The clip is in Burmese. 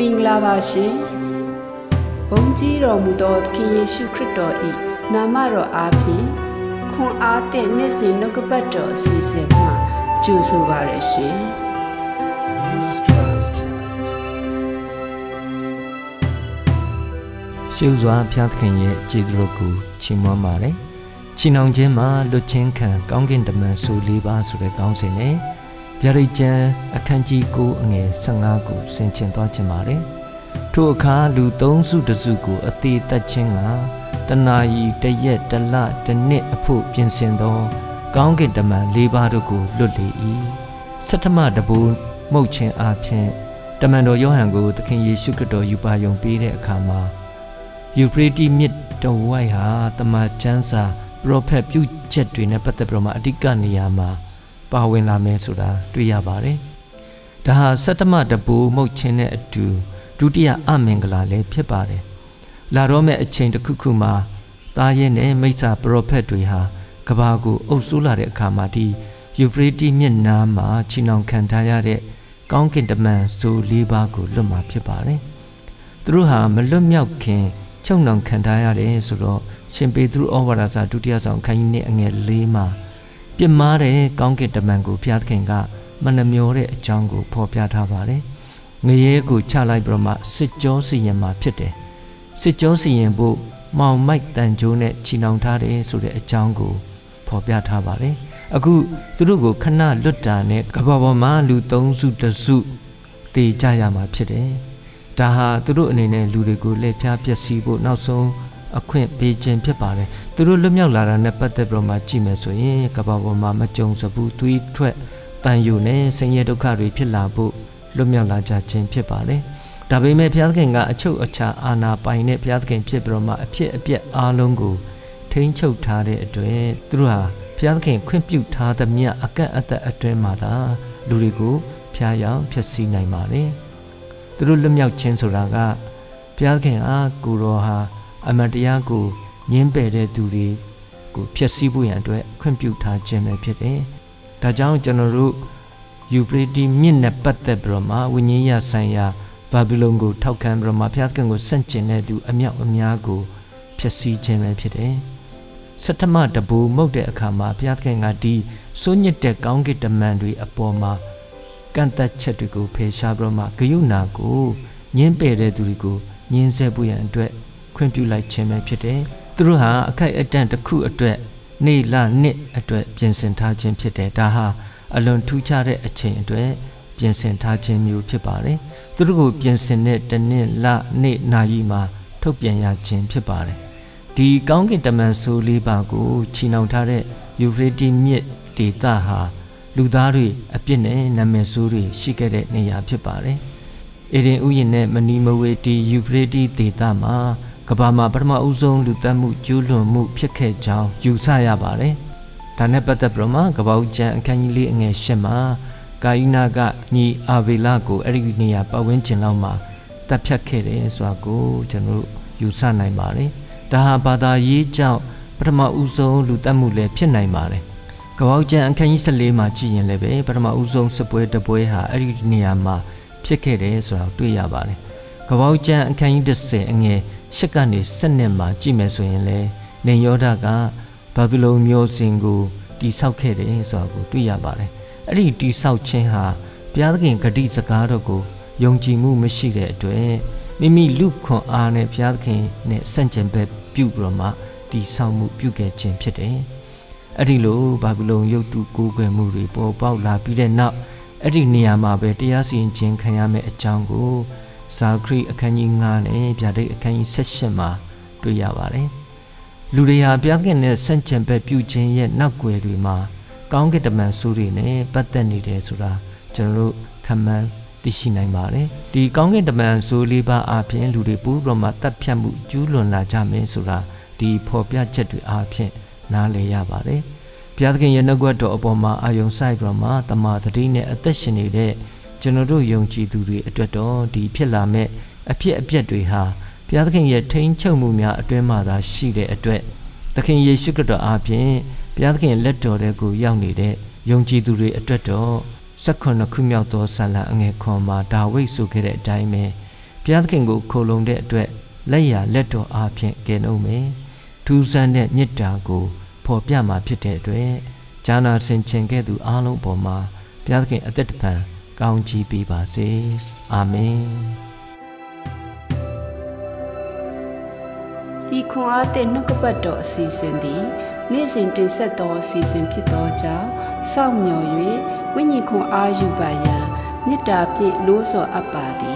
မင်္ဂလာပါရှင်ဘုန်းကြီးတော်မူသောသခင်ယေရှုခရစ်တော်၏နာမတော်အားဖြင့်ခွန်အားသည့်နေ့စဉ်နှုတ်ကပတ်တော်အစီအစဉ်မှာကြိုဆိုပါရရှင်ရှုစွာဖျားသခင်ရဲ့ကျေးဇူးတော်ကိုချီးမွမ်းပါတယ်။ချီနှောင်ခြင်းမှာလွတ်ချင်းခံကောင်းကင်တမန်ဆို၄ပါးဆိုတဲ့ကောင်းစဉ်နဲ့ ဗျာဒိတ်ကျမ်းအခန်းကြီး9အငယ်15ကိုဆင်ခြင်သွားခြင်းပါတယ်။ထို့အခါလူသုံးစုတစုကိုအသေးတက်ခြင်းကတနာယီတရက်တလတနှစ်အဖို့ပြင်ဆင်သော ကောင်းကင်တမန်၄ပါးတို့ကိုလွတ်လေ၏။ဆဋ္ဌမတဘူမှုတ်ခြင်းအပြင်တမန်တော်ယောဟန်ကိုသခင်ယေရှုခရစ်တော်ယူပါယုံပေးတဲ့အခါမှာယူဖရေတီမြစ်တော်ဝိုက်ဟာတမန်ကျမ်းစာပရောဖက်ပြုချက်တွေနဲ့ပတ်သက်ပြီးတော့မှအဓိကနေရာမှာ ပါဝင်လာမယ်ဆိုတာတွေ့ရပါတယ်။ဒါဟာစတ္တမတဘူမှုတ်ခြင်းနဲ့အတူဒုတိယအမင်္ဂလာလည်းဖြစ်ပါတယ်။လာတော့မဲ့အချိန်တစ်ခုခုမှာသားရဲနဲ့မိစ္ဆာပရောဖက်တွေဟာကဘာကိုအုပ်စိုးလာတဲ့အခါမှာဒီယူဖရေတီမြစ်နားမှာချီနှောင်ခံထားရတဲ့ကောင်းကင်တမန်ဆိုလေးပါးကိုလွတ်မှာဖြစ်ပါတယ်။သူတို့ဟာမလွတ်မြောက်ခင်ချုပ်နှောင်ခံထားရတယ်ဆိုတော့ရှင်ပေသူဩဝါဒစာဒုတိယဆောင်ခန်းကြီးနဲ့အငယ်၄မှာ ပြစ်မှားတဲ့ကောင်းကင်တမန်ကိုဘုရားသခင်ကမနှမျောတဲ့အကြောင်းကိုဖော်ပြထားပါတယ်။ငရဲကိုချလိုက်ပြီးတော့မှစစ်ကြောစီရင်မှာဖြစ်တယ်။စစ်ကြောစီရင်ဖို့မောင်မိုက်တန်ကြိုးနဲ့ချီနှောင်ထားတယ်ဆိုတဲ့အကြောင်းကိုဖော်ပြထားပါတယ်။အခုသူတို့ကိုခဏလွတ်တာနဲ့ကဘာပေါ်မှာလူ၃စုတစုတေကြရမှာဖြစ်တယ်။ဒါဟာသူတို့အနေနဲ့လူတွေကိုလက်ဖြားပျက်စီးဖို့နောက်ဆုံး အခွင့်ပေးခြင်းဖြစ်ပါတယ်သူတို့လွတ်မြောက်လာတာနဲ့ပတ်သက်ပြီးတော့မှကြည့်မယ်ဆိုရင်ကဘာပေါ်မှာမကြုံစဘူးသွေးထွက်တန်ယူနဲ့ဆင်းရဲဒုက္ခတွေဖြစ်လာဖို့လွတ်မြောက်လာကြခြင်းဖြစ်ပါတယ်ဒါပေမဲ့ဘုရားသခင်ကအချုပ်အခြာအာဏာပိုင်တဲ့ဘုရားသခင်ဖြစ်ပြီးတော့မှအဖြစ်အပျက်အားလုံးကိုထိန်းချုပ်ထားတဲ့အတွက်သူတို့ဟာဘုရားသခင်ခွင့်ပြုထားသမျှအကန့်အသတ်အတွင်းမှာသာလူတွေကိုဖျားယောင်ဖျက်ဆီးနိုင်ပါတယ်သူတို့လွတ်မြောက်ခြင်းဆိုတာကဘုရားသခင်အားကိုတော်ဟာ အမှန်တရားကိုညင်းပယ်တဲ့သူတွေကိုဖျက်ဆီးဖို့ရန်အတွက်ခွင့်ပြုထားခြင်းပဲဖြစ်တယ်။ဒါကြောင့်ကျွန်တော်တို့ယူဖရေတီမြစ်နဲ့ပတ်သက်ပြီးတော့မှဝိညာဉ်ရဆိုင်ရာဘာဘီလုံကိုထောက်ခံပြီးတော့မှဘုရားသခင်ကိုဆန့်ကျင်တဲ့သူအမြောက်အများကိုဖျက်ဆီးခြင်းပဲဖြစ်တယ်။စတ္တမတဘူမုတ်တဲ့အခါမှာဘုရားသခင်ကဒီစိုးညစ်တဲ့ကောင်းကင်တမန်တွေအပေါ်မှာကန့်သက်ချက်တွေကိုဖယ်ရှားပြီးတော့မှဂယုဏကိုညင်းပယ်တဲ့သူတွေကိုညင်းဆဲဖို့ရန်အတွက် ခွင့်ပြုလိုက်ခြင်းပဲဖြစ်တယ်။သူတို့ဟာအခိုက်အတန့်တစ်ခုအတွက်နေလနှစ်အတွက်ပြင်ဆင်ထားခြင်းဖြစ်တယ်။ဒါဟာအလွန်ထူးခြားတဲ့အချိန်အတွက်ပြင်ဆင်ထားခြင်းမျိုးဖြစ်ပါတယ်။သူတို့ကိုပြင်ဆင်တဲ့တနှစ်လနေ့နာရီမှာထုတ်ပြန်ရခြင်းဖြစ်ပါတယ်။ဒီကောင်းကင်တမန်ဆိုးလေးပါကိုချီနှောင်ထားတဲ့ယူဖရေတီမြစ်ဒေသဟာလူသားတွေအပြစ်နဲ့နာမည်ဆိုးတွေရှိခဲ့တဲ့နေရာဖြစ်ပါတယ်။အေဒင်ဥယျာဉ်နဲ့မနီမဝေတီယူဖရေတီဒေသမှာ ကဘာမှာပထမဦးဆုံးလူသက်မှုကျူးလွန်မှုဖြစ်ခဲ့ကြောင်းယူဆရပါတယ်။ဒါနဲ့ပတ်သက်ပြီးတော့မှကဘာဦးကျန်အခန်းကြီးလေးအငယ်၈မှာကာယနာကညီအာဗေလကိုအဲ့ဒီနေရာပတ်ဝန်းကျင်လောက်မှာတပ်ဖြတ်ခဲ့တယ်ဆိုတာကိုကျွန်တော်တို့ယူဆနိုင်ပါတယ်။ဒါဟာဘာသာရေးကြောင့်ပထမဦးဆုံးလူသက်မှုလည်းဖြစ်နိုင်ပါတယ်။ကဘာဦးကျန်အခန်းကြီး14မှာကြည့်ရင်လည်းပဲပထမဦးဆုံးစပွဲတပွဲဟာအဲ့ဒီနေရာမှာဖြစ်ခဲ့တယ်ဆိုတာတွေ့ရပါတယ်။ကဘာဦးကျန်အခန်းကြီး10အငယ် ရှစ်ကနေ7နှစ်မှာကြည့်မယ်ဆိုရင်လေနေယောဒကဘာဗီလုန်မျိုးစင်ကိုတိဆောက်ခဲ့တယ်ဆိုတာကိုတွေ့ရပါတယ်အဲ့ဒီတိဆောက်ခြင်းဟာဘုရားသခင်ဂတိစကားတော်ကိုယုံကြည်မှုမရှိတဲ့အတွက်မိမိလူခွန်အားနဲ့ဘုရားသခင်နဲ့ဆန့်ကျင်ဘက်ပြုပြီးတော့မှတိဆောက်မှုပြုခဲ့ခြင်းဖြစ်တယ်အဲ့ဒီလိုဘာဗီလုန်ရုပ်တုကိုးကွယ်မှုတွေပေါ်ပေါက်လာပြီးတဲ့နောက်အဲ့ဒီနေရာမှာပဲတရားစီရင်ခြင်းခံရမယ့်အကြောင်းကို ဇာခရီအခန်းကြီး9နဲ့ဗျာဒိတ်အခန်းကြီး18မှာတွေ့ရပါတယ်။လူတွေဟာဘုရားခင်နဲ့ဆန့်ကျင်ဘက်ပြုခြင်းရဲ့နောက်ွယ်တွေမှာကောင်းကင်တမန်ဆိုးတွေနဲ့ပတ်သက်နေတယ်ဆိုတာကျွန်တော်တို့ခံမှန်းသိရှိနိုင်ပါတယ်။ဒီကောင်းကင်တမန်ဆိုးလေးပါအပြင်လူတွေပူပြီးမှတတ်ဖြတ်မှုကျူးလွန်လာကြမယ်ဆိုတာဒီဖော်ပြချက်တွေအပြင်နားလည်ရပါတယ်။ဘုရားသခင်ရဲ့နှုတ်ကပတ်တော်အပေါ်မှာအာယုံဆိုင်ပြီးမှတမာတတိနဲ့အသက်ရှင်နေတဲ့ ကျွန်တော်တို့ယုံကြည်သူတွေအတွက်တော့ဒီဖြစ်လာမဲ့အဖြစ်အပျက်တွေဟာဘုရားသခင်ရဲ့ထိန်းချုပ်မှုများအတွင်းမှာသာရှိတဲ့အတွက်သခင်ယေရှုခရစ်တော်အားဖြင့်ဘုရားသခင်လက်တော်ထဲကိုရောက်နေတဲ့ယုံကြည်သူတွေအတွက်တော့၁၉ခုမြောက်သောဆာလံအငယ်ခွန်မှာဒါဝိဒ်ဆိုခဲ့တဲ့အတိုင်းပဲဘုရားသခင်ကိုခိုလုံတဲ့အတွက်လက်ရလက်တော်အားဖြင့်ကယ်နှုတ်မယ်ထူးဆန်းတဲ့မေတ္တာကိုဖော်ပြမှာဖြစ်တဲ့အတွက်ဂျာနာဆင်ချင်ခဲ့သူအားလုံးပေါ်မှာဘုရားသခင်အသက်တပံ ကောင်းချီးပေးပါစေအာမင်ဤခွန်အားသည့်နှုတ်ကပတ်တော်အစီအစဉ်သည်နေ့စဉ်တင်ဆက်သောအစီအစဉ်ဖြစ်သောကြောင့်စောင့်မျှော်၍ဝိညာဉ်ခွန်အားယူပါရန်မေတ္တာဖြင့်လို့ဆော်အပ်ပါသည်